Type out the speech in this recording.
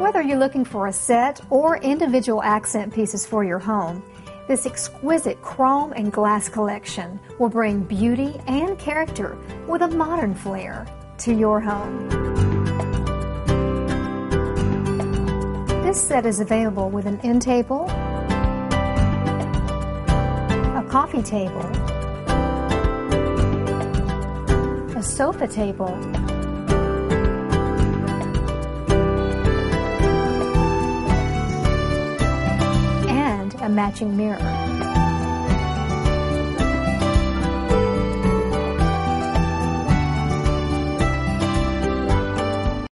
Whether you're looking for a set or individual accent pieces for your home, this exquisite chrome and glass collection will bring beauty and character with a modern flair to your home. This set is available with an end table, a coffee table, a sofa table, matching mirror.